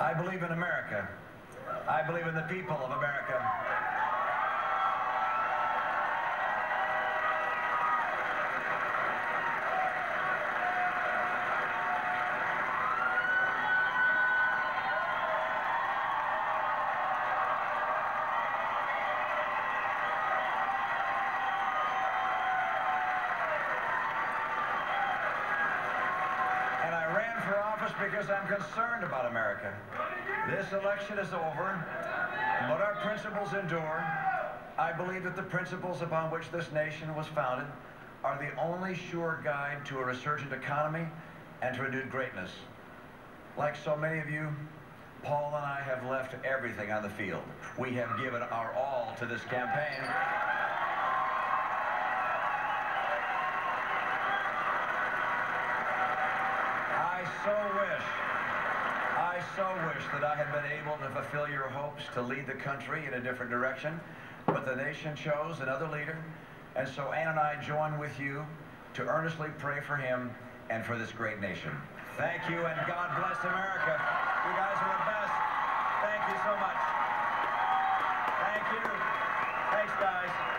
I believe in America. I believe in the people of America. And I ran office because I'm concerned about America. This election is over, but our principles endure. I believe that the principles upon which this nation was founded are the only sure guide to a resurgent economy and to renewed greatness. Like so many of you, Paul and I have left everything on the field. We have given our all to this campaign. I so wish, I so wish that I had been able to fulfill your hopes to lead the country in a different direction, but the nation chose another leader, and so Ann and I join with you to earnestly pray for him and for this great nation. Thank you, and God bless America. You guys are the best. Thank you so much. Thank you. Thanks, guys.